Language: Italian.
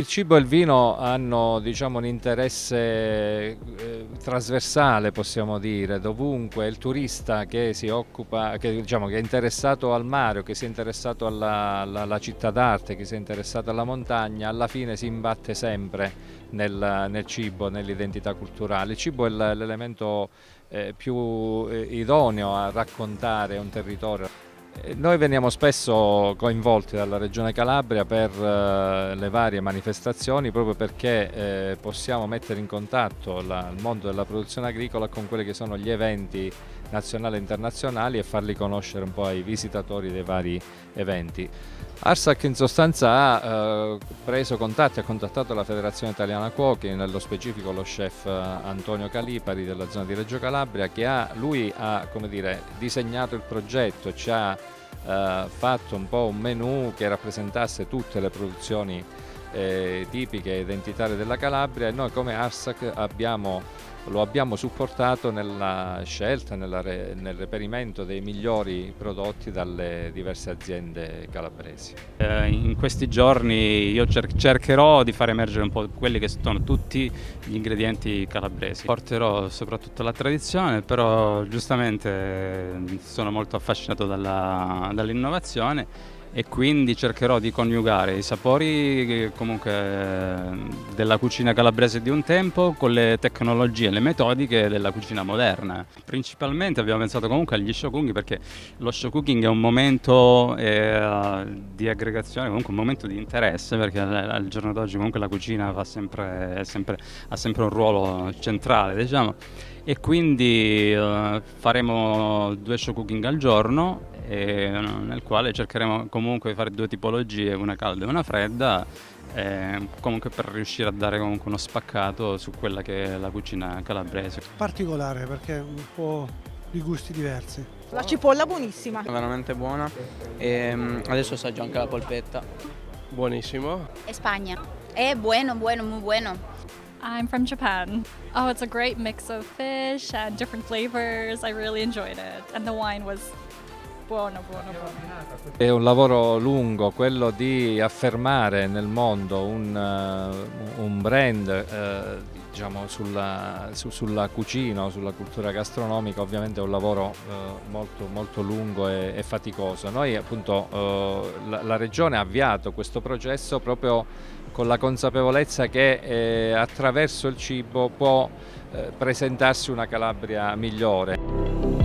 Il cibo e il vino hanno diciamo, un interesse eh, trasversale, possiamo dire, dovunque il turista che occupa, che, diciamo, che è interessato al mare che si è interessato alla, alla, alla città d'arte, che si è interessato alla montagna, alla fine si imbatte sempre nel, nel cibo, nell'identità culturale. Il cibo è l'elemento eh, più eh, idoneo a raccontare un territorio. Eh, noi veniamo spesso coinvolti dalla Regione Calabria per eh, le varie manifestazioni proprio perché eh, possiamo mettere in contatto il mondo della produzione agricola con quelli che sono gli eventi nazionali e internazionali e farli conoscere un po' ai visitatori dei vari eventi. Arsac in sostanza ha preso contatti, ha contattato la Federazione Italiana Cuochi, nello specifico lo chef Antonio Calipari della zona di Reggio Calabria, che ha, lui ha dire, disegnato il progetto, ci ha fatto un po' un menù che rappresentasse tutte le produzioni eh, tipiche e identitarie della Calabria e noi come Arsac abbiamo lo abbiamo supportato nella scelta, nella, nel reperimento dei migliori prodotti dalle diverse aziende calabresi. Eh, in questi giorni io cer cercherò di far emergere un po' quelli che sono tutti gli ingredienti calabresi. Porterò soprattutto la tradizione, però giustamente sono molto affascinato dall'innovazione dall e quindi cercherò di coniugare i sapori comunque della cucina calabrese di un tempo con le tecnologie e le metodiche della cucina moderna. Principalmente abbiamo pensato comunque agli show cooking perché lo show cooking è un momento eh, di aggregazione, comunque un momento di interesse perché al, giorno d'oggi comunque la cucina sempre, sempre, ha sempre un ruolo centrale diciamo e quindi eh, faremo due show cooking al giorno eh, nel quale cercheremo comunque di fare due tipologie, una calda e una fredda, eh, comunque per riuscire a dare comunque uno spaccato su quella che è la cucina calabrese. Particolare perché è un po' di gusti diversi. La cipolla buonissima. È veramente buona e mm, adesso assaggio anche la polpetta. Buonissimo. È Spagna. È buono, buono, muy bueno. I'm from Japan. Oh, it's a great mix of fish and different flavors. I really enjoyed it. And the wine was buono, buono. È un lavoro lungo, quello di affermare nel mondo un, uh, un brand uh, diciamo, sulla, su, sulla, cucina, sulla cultura gastronomica, ovviamente è un lavoro uh, molto, molto, lungo e, e, faticoso. Noi appunto la, la, Regione ha avviato questo processo proprio con la consapevolezza che eh, attraverso il cibo può eh, presentarsi una Calabria migliore.